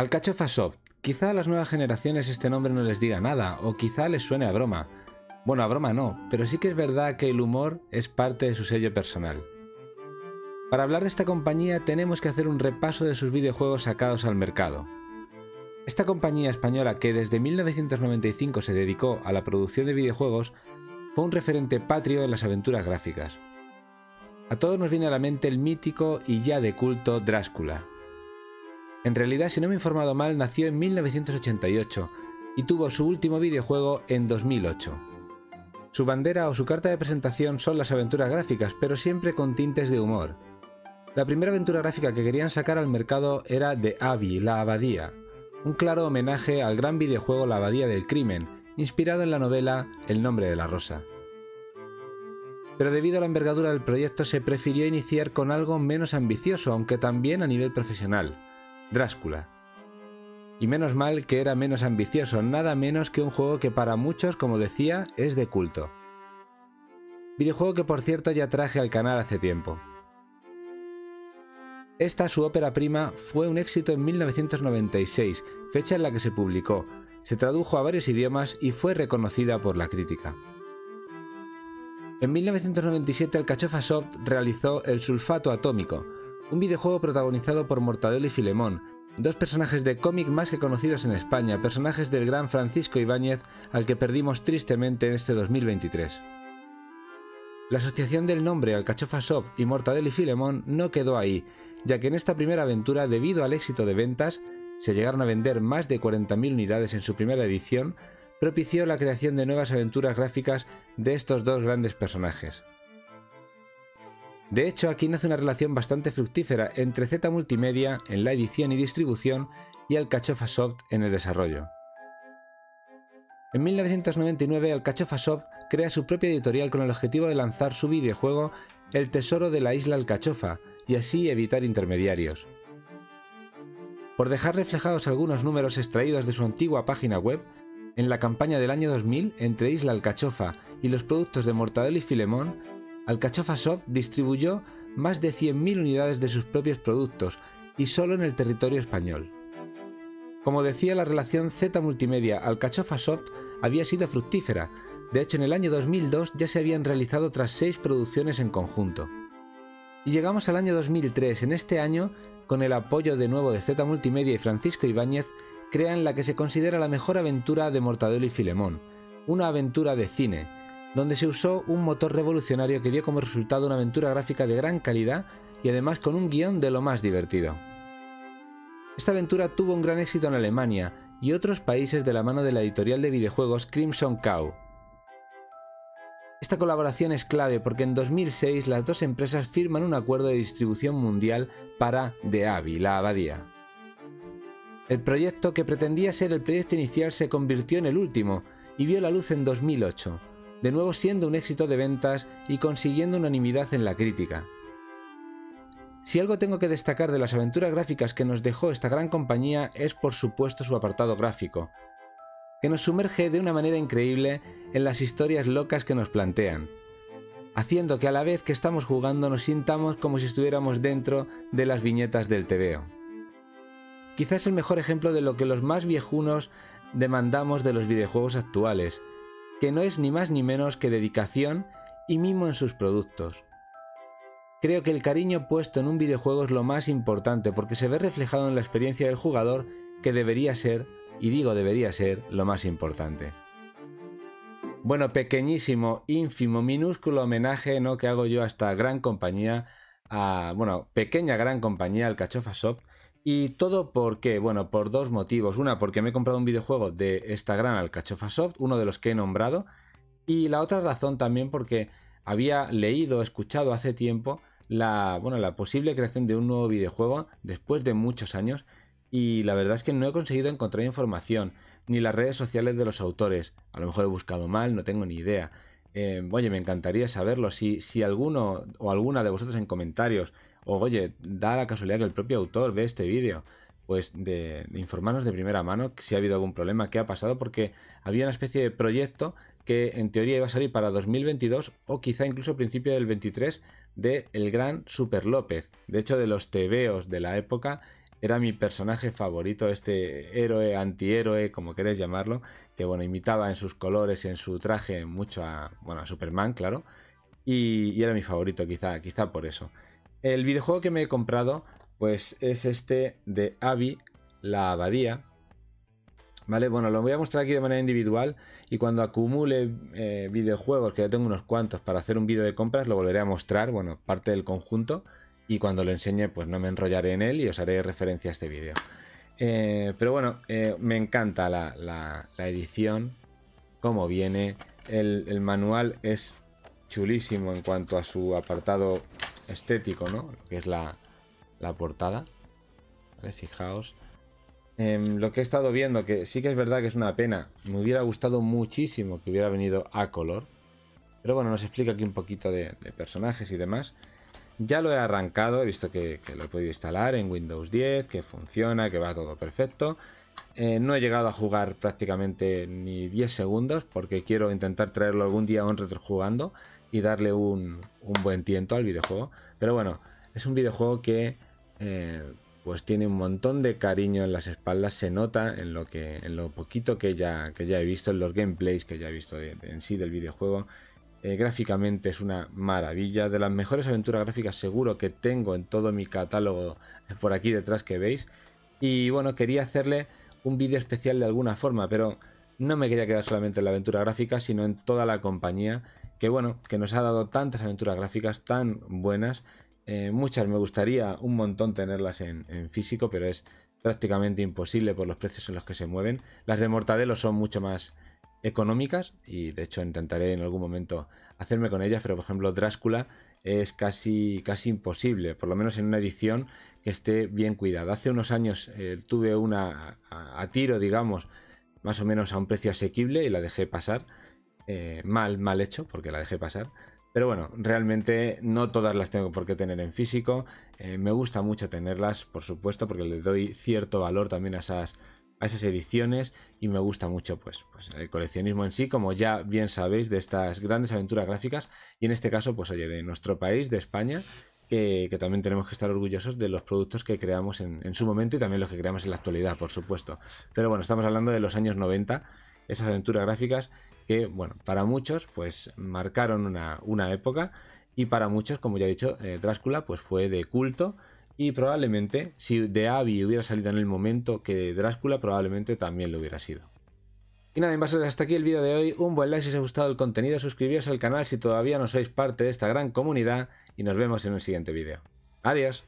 Alcachofa Soft. Quizá a las nuevas generaciones este nombre no les diga nada, o quizá les suene a broma. Bueno, a broma no, pero sí que es verdad que el humor es parte de su sello personal. Para hablar de esta compañía tenemos que hacer un repaso de sus videojuegos sacados al mercado. Esta compañía española que desde 1995 se dedicó a la producción de videojuegos fue un referente patrio en las aventuras gráficas. A todos nos viene a la mente el mítico y ya de culto Drácula. En realidad, si no me he informado mal, nació en 1988 y tuvo su último videojuego en 2008. Su bandera o su carta de presentación son las aventuras gráficas, pero siempre con tintes de humor. La primera aventura gráfica que querían sacar al mercado era The Abbey, la abadía, un claro homenaje al gran videojuego La abadía del crimen, inspirado en la novela El nombre de la rosa. Pero debido a la envergadura del proyecto se prefirió iniciar con algo menos ambicioso, aunque también a nivel profesional, Drácula. Y menos mal que era menos ambicioso, nada menos que un juego que para muchos, como decía, es de culto. Videojuego que por cierto ya traje al canal hace tiempo. Esta, su ópera prima, fue un éxito en 1996, fecha en la que se publicó, se tradujo a varios idiomas y fue reconocida por la crítica. En 1997 Alcachofa Soft realizó El Sulfato Atómico, un videojuego protagonizado por Mortadelo y Filemón, dos personajes de cómic más que conocidos en España, personajes del gran Francisco Ibáñez al que perdimos tristemente en este 2023. La asociación del nombre Alcachofa Soft y Mortadelo y Filemón no quedó ahí, ya que en esta primera aventura, debido al éxito de ventas, se llegaron a vender más de 40.000 unidades en su primera edición, propició la creación de nuevas aventuras gráficas de estos dos grandes personajes. De hecho, aquí nace una relación bastante fructífera entre Z Multimedia en la edición y distribución y Alcachofa Soft en el desarrollo. En 1999, Alcachofa Soft crea su propia editorial con el objetivo de lanzar su videojuego El Tesoro de la Isla Alcachofa y así evitar intermediarios. Por dejar reflejados algunos números extraídos de su antigua página web, en la campaña del año 2000 entre Isla Alcachofa y los productos de Mortadelo y Filemón, Alcachofa Soft distribuyó más de 100.000 unidades de sus propios productos y solo en el territorio español. Como decía, la relación Z Multimedia Alcachofa Soft había sido fructífera. De hecho, en el año 2002 ya se habían realizado otras seis producciones en conjunto. Y llegamos al año 2003. En este año, con el apoyo de nuevo de Z Multimedia y Francisco Ibáñez, crean la que se considera la mejor aventura de Mortadelo y Filemón, una aventura de cine, donde se usó un motor revolucionario que dio como resultado una aventura gráfica de gran calidad y además con un guion de lo más divertido. Esta aventura tuvo un gran éxito en Alemania y otros países de la mano de la editorial de videojuegos Crimson Cow. Esta colaboración es clave porque en 2006 las dos empresas firman un acuerdo de distribución mundial para The Abbey, la abadía. El proyecto que pretendía ser el proyecto inicial se convirtió en el último y vio la luz en 2008, de nuevo siendo un éxito de ventas y consiguiendo unanimidad en la crítica. Si algo tengo que destacar de las aventuras gráficas que nos dejó esta gran compañía es por supuesto su apartado gráfico, que nos sumerge de una manera increíble en las historias locas que nos plantean, haciendo que a la vez que estamos jugando nos sintamos como si estuviéramos dentro de las viñetas del TVO. Quizás el mejor ejemplo de lo que los más viejunos demandamos de los videojuegos actuales, que no es ni más ni menos que dedicación y mimo en sus productos. Creo que el cariño puesto en un videojuego es lo más importante porque se ve reflejado en la experiencia del jugador que debería ser, y digo debería ser, lo más importante. Bueno, pequeñísimo, ínfimo, minúsculo homenaje ¿no? que hago yo a esta gran compañía, a, bueno, pequeña gran compañía, al Cachofa Shop, y todo porque, bueno, por dos motivos. Una, porque me he comprado un videojuego de esta gran Alcachofa Soft, uno de los que he nombrado. Y la otra razón también porque había leído, escuchado hace tiempo la, bueno, la posible creación de un nuevo videojuego después de muchos años. Y la verdad es que no he conseguido encontrar información, ni las redes sociales de los autores. A lo mejor he buscado mal, no tengo ni idea. Eh, oye, me encantaría saberlo. Si, si alguno o alguna de vosotros en comentarios o oye, da la casualidad que el propio autor ve este vídeo, pues de, informarnos de primera mano si ha habido algún problema, qué ha pasado, porque había una especie de proyecto que en teoría iba a salir para 2022 o quizá incluso principio del 23 de el gran Super López. De hecho, de los tebeos de la época, era mi personaje favorito, este héroe, antihéroe, como queréis llamarlo, que bueno, imitaba en sus colores y en su traje mucho a, bueno, a Superman, claro, y, era mi favorito, quizá, quizá por eso. El videojuego que me he comprado, pues es este de Abby, la abadía, ¿Vale? Bueno, lo voy a mostrar aquí de manera individual y cuando acumule eh, videojuegos, que ya tengo unos cuantos para hacer un vídeo de compras, lo volveré a mostrar, bueno, parte del conjunto y cuando lo enseñe pues no me enrollaré en él y os haré referencia a este vídeo. Eh, pero bueno, eh, me encanta la, edición, cómo viene, el, manual es chulísimo en cuanto a su apartado estético, ¿no? que es la, portada. Fijaos. Em, lo que he estado viendo, que sí que es verdad que es una pena, me hubiera gustado muchísimo que hubiera venido a color. Pero bueno, nos explica aquí un poquito de personajes y demás. Ya lo he arrancado, he visto que, lo he podido instalar en Windows 10, que funciona, que va todo perfecto. Eh, no he llegado a jugar prácticamente ni 10 segundos porque quiero intentar traerlo algún día a un jugando y darle un, buen tiento al videojuego. Pero bueno, es un videojuego que eh, pues tiene un montón de cariño en las espaldas, se nota en lo que en lo poquito que ya, que ya he visto, en los gameplays que ya he visto en sí del videojuego. Eh, gráficamente es una maravilla, de las mejores aventuras gráficas seguro que tengo en todo mi catálogo por aquí detrás que veis. Y bueno, quería hacerle un vídeo especial de alguna forma, pero no me quería quedar solamente en la aventura gráfica, sino en toda la compañía, que bueno, que nos ha dado tantas aventuras gráficas tan buenas. Eh, muchas me gustaría un montón tenerlas en, físico, pero es prácticamente imposible por los precios en los que se mueven. Las de Mortadelo son mucho más económicas y de hecho intentaré en algún momento hacerme con ellas, pero por ejemplo Drácula es casi, casi imposible, por lo menos en una edición que esté bien cuidada. Hace unos años eh, tuve una a, tiro, digamos, más o menos a un precio asequible y la dejé pasar. Eh, mal, mal hecho, porque la dejé pasar. Pero bueno, realmente no todas las tengo por qué tener en físico. Eh, me gusta mucho tenerlas, por supuesto, porque le doy cierto valor también a esas a esas ediciones y me gusta mucho pues, pues el coleccionismo en sí, como ya bien sabéis, de estas grandes aventuras gráficas y en este caso, pues oye, de nuestro país, de España, que, también tenemos que estar orgullosos de los productos que creamos en, su momento y también los que creamos en la actualidad, por supuesto. Pero bueno, estamos hablando de los años 90, esas aventuras gráficas que, bueno, para muchos pues marcaron una, una época y para muchos, como ya he dicho, eh, Drácula pues fue de culto y probablemente, si de Abby hubiera salido en el momento que Drácula, probablemente también lo hubiera sido. Y nada, invasores, hasta aquí el vídeo de hoy. Un buen like si os ha gustado el contenido, suscribiros al canal si todavía no sois parte de esta gran comunidad y nos vemos en un siguiente vídeo. Adiós.